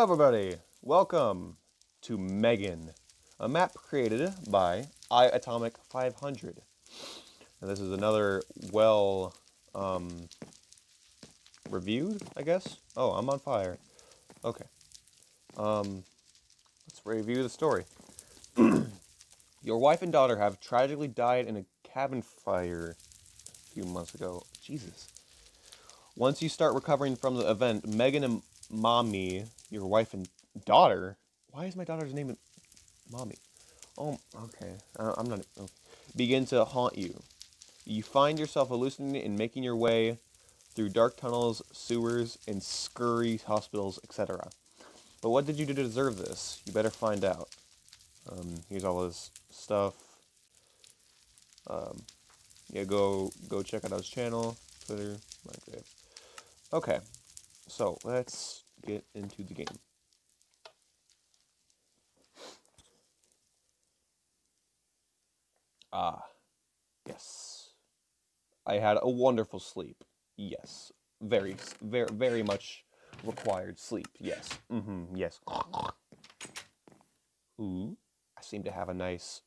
Hello, everybody. Welcome to Megan, a map created by iAtomic 500. And this is another well um, reviewed, I guess. Oh, I'm on fire. Okay. Um, let's review the story. Your wife and daughter have tragically died in a cabin fire a few months ago. Jesus. Once you start recovering from the event, Megan and Mommy, your wife and daughter. Why is my daughter's name Mommy? Oh, okay. I'm not. Okay. Begin to haunt you. You find yourself hallucinating and making your way through dark tunnels, sewers, and scurry hospitals, etc. But what did you do to deserve this? You better find out. Um, here's all his stuff. Um, yeah, go go check out his channel, Twitter, Minecraft. Okay, so let's get into the game. Ah, yes. I had a wonderful sleep. Yes, very, very, very much required sleep. Yes. Mm-hmm. Yes. Ooh, I seem to have a nice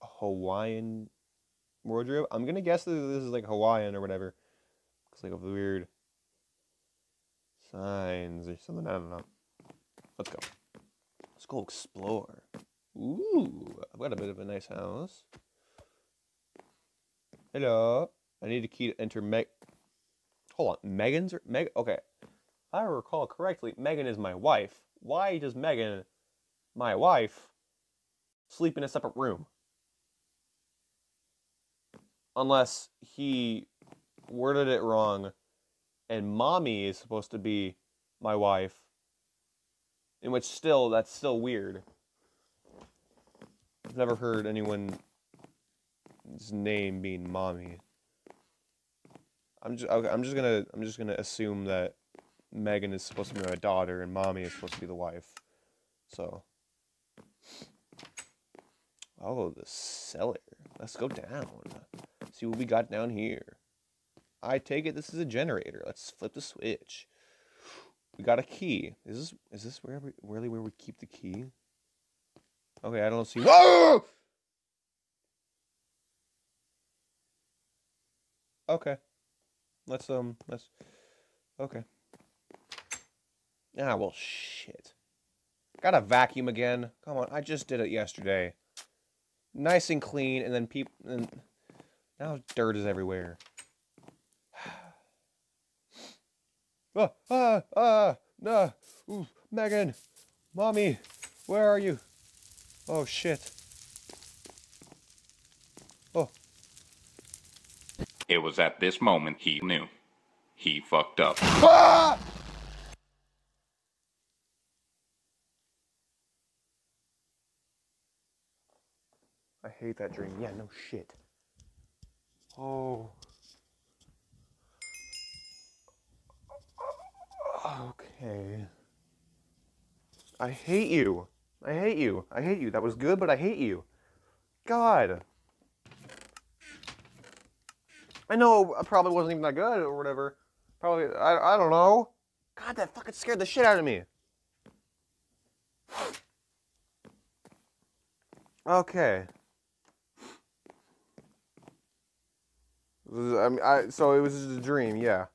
Hawaiian wardrobe. I'm gonna guess that this is like Hawaiian or whatever. Looks like a weird signs or something. I don't know. Let's go. Let's go explore. Ooh, I've got a bit of a nice house. Hello. I need a key to enter Meg. Hold on, Megan's or Meg? Okay, if I recall correctly, Megan is my wife. Why does Megan, my wife, sleep in a separate room? Unless he worded it wrong and mommy is supposed to be my wife. In which still that's still weird. I've never heard anyone's name being mommy. I'm just I'm just gonna I'm just gonna assume that Megan is supposed to be my daughter and mommy is supposed to be the wife. So Oh, the cellar. Let's go down. See what we got down here. I take it this is a generator. Let's flip the switch. We got a key. Is this is this where we, really where we keep the key? Okay, I don't see. Whoa! Okay. Let's um let's okay. Ah well shit. Got a vacuum again. Come on, I just did it yesterday. Nice and clean, and then people and now dirt is everywhere. Ah, ah, ah, no. Ooh, Megan, mommy, where are you? Oh, shit. Oh. It was at this moment he knew. He fucked up. Ah! I hate that dream. Yeah, no shit. Oh. Okay. I hate you. I hate you. I hate you. That was good, but I hate you. God. I know it probably wasn't even that good or whatever. Probably, I, I don't know. God, that fucking scared the shit out of me. Okay. I mean, I, so it was just a dream, yeah.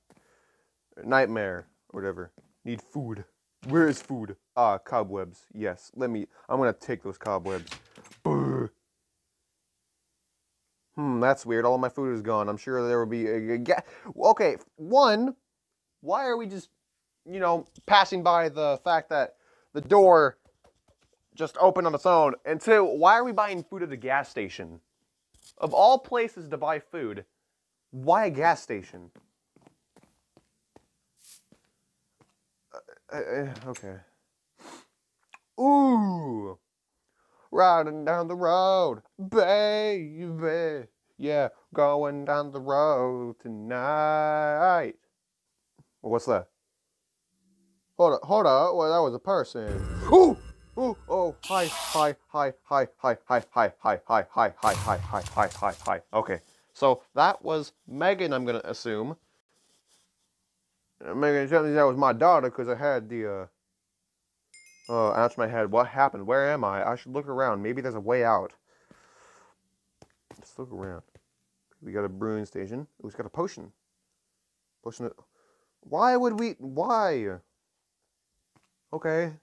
Nightmare whatever. Need food. Where is food? Ah, cobwebs. Yes. Let me. I'm gonna take those cobwebs. Brr. Hmm, that's weird. All my food is gone. I'm sure there will be a, a Okay, one. Why are we just, you know, passing by the fact that the door just opened on its own? And two, why are we buying food at a gas station? Of all places to buy food, why a gas station? Uh, okay. Ooh, riding down the road, baby. Yeah, going down the road tonight. What's that? Hold up, hold up. Well, that was a person. Ooh, ooh, oh, hi, hi, hi, hi, hi, hi, hi, hi, hi, hi, hi, hi, hi, hi, hi, hi. Okay, so that was Megan. I'm gonna assume. Tell me that was my daughter because I had the, uh, Oh, ouch my head. What happened? Where am I? I should look around. Maybe there's a way out. Let's look around. We got a brewing station. Oh, it's got a potion. Potion. Of... Why would we? Why? Okay.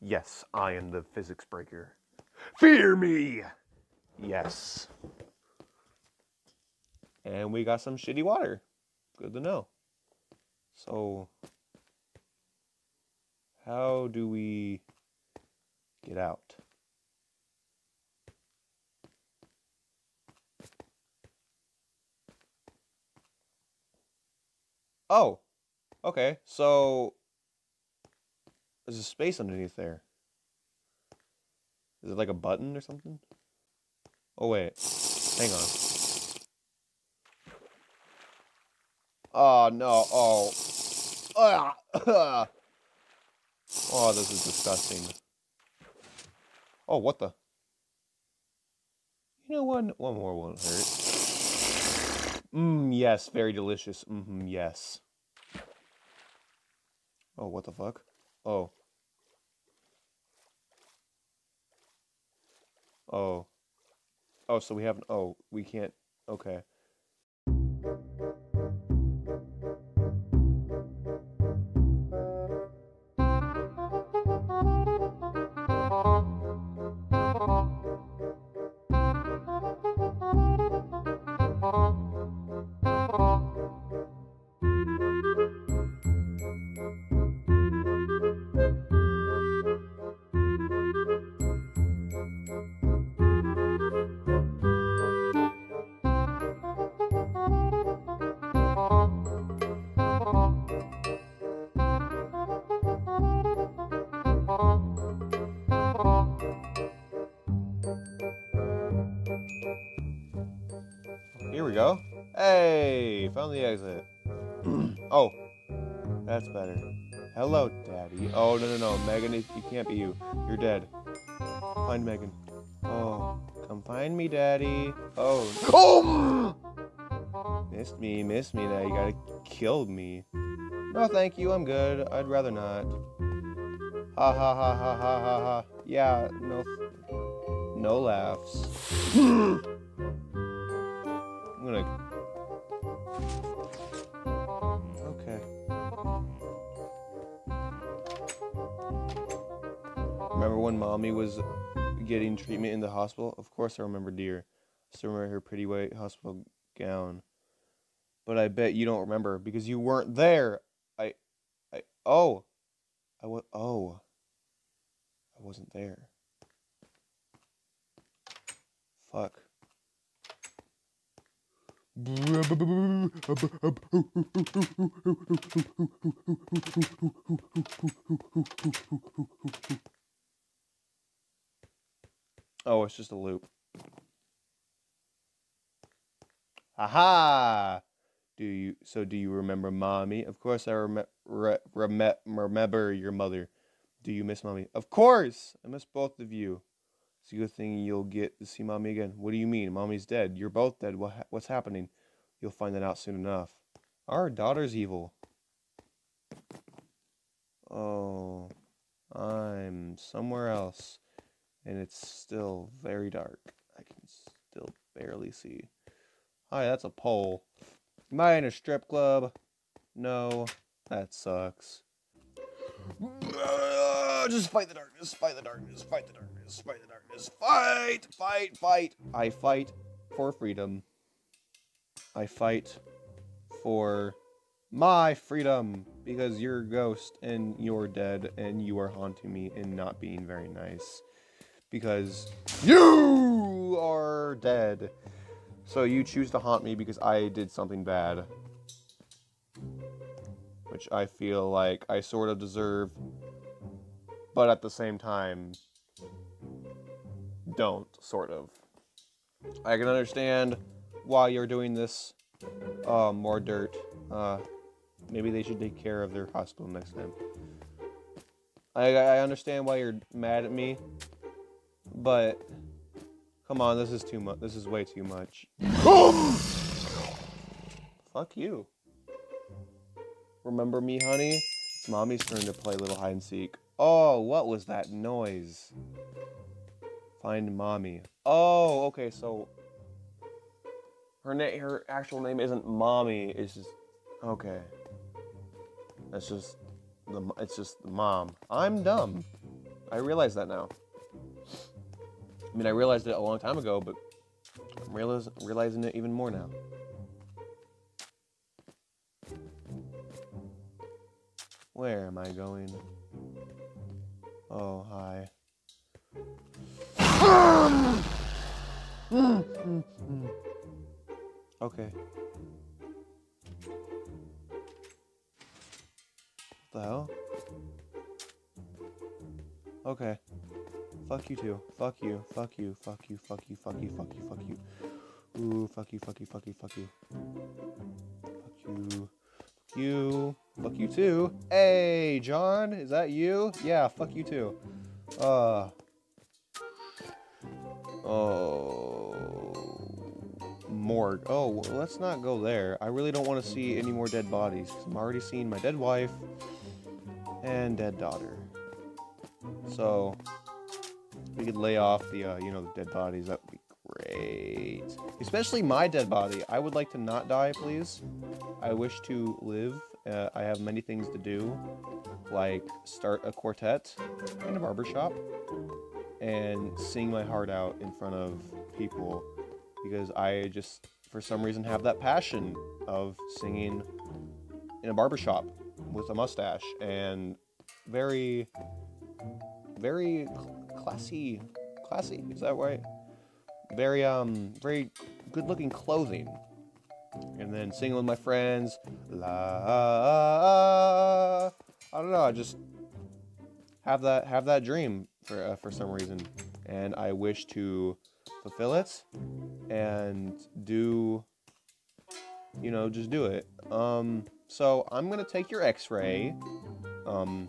Yes, I am the physics breaker. Fear me! Yes. And we got some shitty water. Good to know. So, how do we get out? Oh, okay. So, there's a space underneath there. Is it like a button or something? Oh, wait. Hang on. Oh, no. Oh. Ah. Oh, this is disgusting. Oh, what the? You know what? One more won't hurt. Mmm, yes, very delicious. Mmm, yes. Oh, what the fuck? Oh. Oh. Oh, so we haven't. Oh, we can't. Okay. We go. Hey, found the exit. oh, that's better. Hello, Daddy. Oh, no, no, no. Megan, it, it can't be you. You're dead. Find Megan. Oh, come find me, Daddy. Oh. Oh! Missed me, missed me. Now you gotta kill me. No, thank you. I'm good. I'd rather not. Ha ha ha ha ha ha ha. Yeah, no. No laughs. Gonna. Okay. Remember when mommy was getting treatment in the hospital? Of course I remember, dear. I still remember her pretty white hospital gown. But I bet you don't remember because you weren't there. I. I. Oh. I was. Oh. I wasn't there. Fuck. Oh, it's just a loop. Aha! Do you so do you remember mommy? Of course I rem- re- rem- remember your mother. Do you miss mommy? Of course! I miss both of you. It's a good thing you'll get to see mommy again. What do you mean? Mommy's dead. You're both dead. What ha- what's happening? You'll find that out soon enough. Our daughter's evil. Oh, I'm somewhere else, and it's still very dark. I can still barely see. Hi, that's a pole. Am I in a strip club? No, that sucks. Just fight the darkness, fight the darkness, fight the darkness, fight the darkness, fight, fight, fight. I fight for freedom. I fight for my freedom because you're a ghost and you're dead and you are haunting me and not being very nice because you are dead. So you choose to haunt me because I did something bad. Which I feel like I sort of deserve, but at the same time, don't, sort of. I can understand why you're doing this. Uh, more dirt. Uh, maybe they should take care of their hospital next time. I, I understand why you're mad at me, but come on, this is too much. This is way too much. Fuck you. Remember me, honey? It's mommy's turn to play little hide and seek. Oh, what was that noise? Find mommy. Oh, okay, so her name, her actual name isn't mommy. It's just okay. That's just the. It's just mom. I'm dumb. I realize that now. I mean, I realized it a long time ago, but I'm realize, realizing it even more now. Where am I going? Oh, hi. Okay. What the hell? Okay. Fuck you too. Fuck you. Fuck you. Fuck you. Fuck you. Fuck you. Fuck you. Fuck you. Ooh, fuck you. Fuck you. Fuck you. Fuck you. Fuck you. Fuck you. Fuck you too. Hey, John, is that you? Yeah, fuck you too. Uh. Oh. Morgue. Oh, well, let's not go there. I really don't want to see any more dead bodies. i I'm already seeing my dead wife and dead daughter. So, we could lay off the, uh, you know, the dead bodies. That would be great. Especially my dead body. I would like to not die, please. I wish to live. Uh, I have many things to do, like start a quartet in a barbershop and sing my heart out in front of people because I just, for some reason, have that passion of singing in a barbershop with a mustache and very, very classy. Classy, is that right? Very, um, very good looking clothing. And then singing with my friends. La. I don't know. I just have that have that dream for uh, for some reason, and I wish to fulfill it and do you know just do it. Um so i'm gonna take your x-ray. Um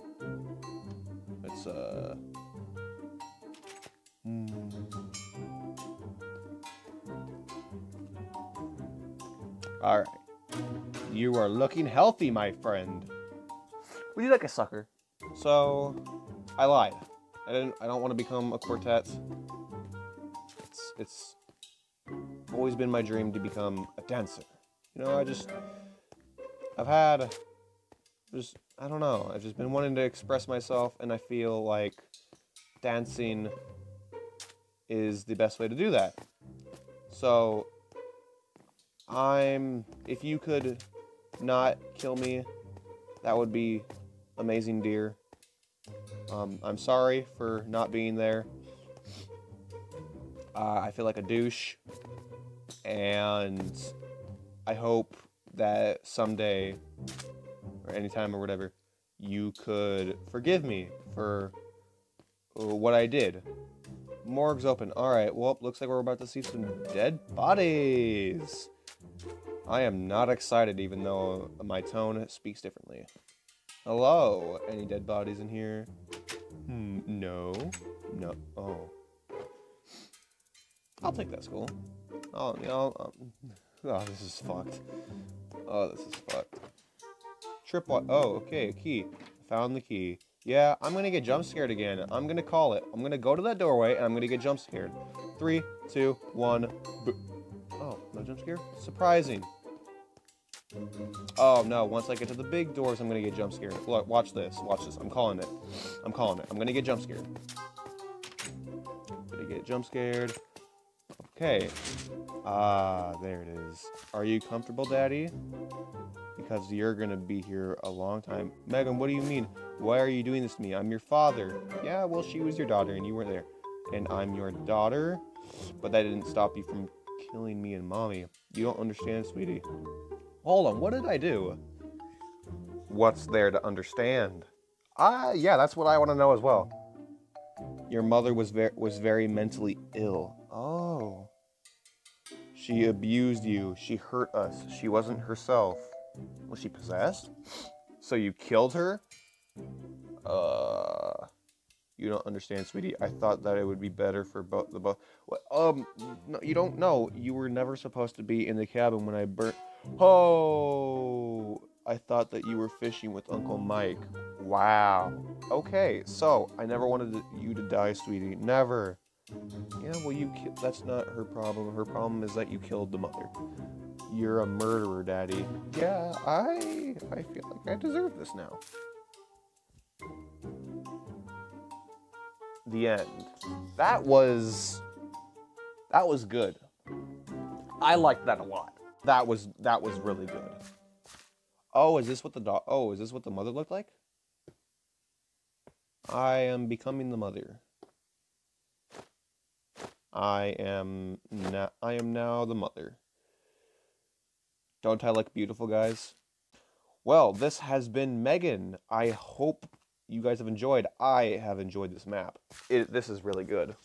let's uh hmm. all right. You are looking healthy my friend. Would you like a sucker? So i lied. I didn't i don't want to become a quartet it's always been my dream to become a dancer. You know, I just I've had just I don't know, I've just been wanting to express myself and I feel like dancing is the best way to do that. So I'm if you could not kill me, that would be amazing, dear. Um, I'm sorry for not being there. Uh, I feel like a douche, and I hope that someday or anytime or whatever you could forgive me for what I did. Morgue's open. All right. Well, looks like we're about to see some dead bodies. I am not excited, even though my tone speaks differently. Hello. Any dead bodies in here? Hmm. No. No. Oh. I'll take that school. Oh, you know, um, oh, this is fucked. Oh, this is fucked. Tripwire. Oh, okay, a key. Found the key. Yeah, I'm gonna get jump scared again. I'm gonna call it. I'm gonna go to that doorway and I'm gonna get jump scared. Three, two, one. Oh, no jump scare? Surprising. Oh no, once I get to the big doors, I'm gonna get jump scared. Look, watch this, watch this. I'm calling it. I'm calling it. I'm gonna get jump scared. I'm gonna get jump scared. Okay. Ah, there it is. Are you comfortable, Daddy? Because you're gonna be here a long time. Megan, what do you mean? Why are you doing this to me? I'm your father. Yeah, well, she was your daughter and you weren't there. And I'm your daughter? But that didn't stop you from killing me and mommy. You don't understand, sweetie. Hold on, what did I do? What's there to understand? Ah, yeah, that's what I want to know as well. Your mother was very was very mentally ill. She abused you. She hurt us. She wasn't herself. Was she possessed? So you killed her? Uh, you don't understand, sweetie. I thought that it would be better for both the both. What? Um, no, you don't know. You were never supposed to be in the cabin when I burnt. Oh, I thought that you were fishing with Uncle Mike. Wow. Okay, so I never wanted you to die, sweetie. Never. Yeah, well, you. Ki- that's not her problem. Her problem is that you killed the mother. You're a murderer, Daddy. Yeah, I. I feel like I deserve this now. The end. That was. That was good. I liked that a lot. That was that was really good. Oh, is this what the dog? Oh, is this what the mother looked like? I am becoming the mother. I am now. I am now the mother. Don't I look beautiful, guys? Well, this has been Megan. I hope you guys have enjoyed. I have enjoyed this map. It, this is really good.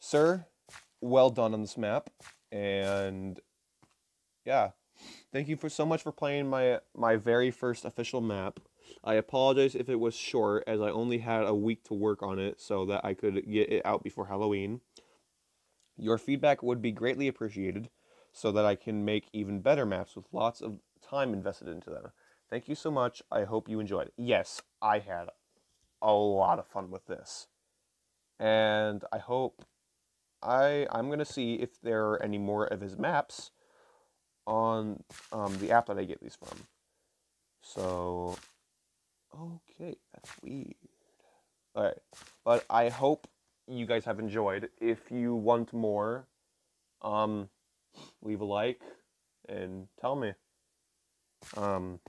Sir, well done on this map. And yeah, thank you for so much for playing my my very first official map. I apologize if it was short, as I only had a week to work on it so that I could get it out before Halloween. Your feedback would be greatly appreciated so that I can make even better maps with lots of time invested into them. Thank you so much. I hope you enjoyed. it. Yes, I had a lot of fun with this. And I hope I I'm going to see if there are any more of his maps on um, the app that I get these from. So Okay, that's weird. Alright, but I hope you guys have enjoyed. If you want more, um, leave a like and tell me. Um,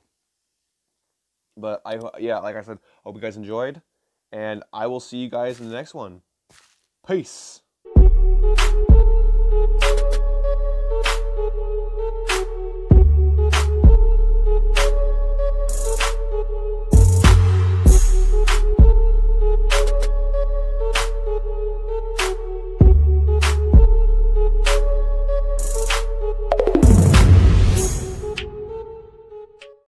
but I, yeah, like I said, hope you guys enjoyed, and I will see you guys in the next one. Peace.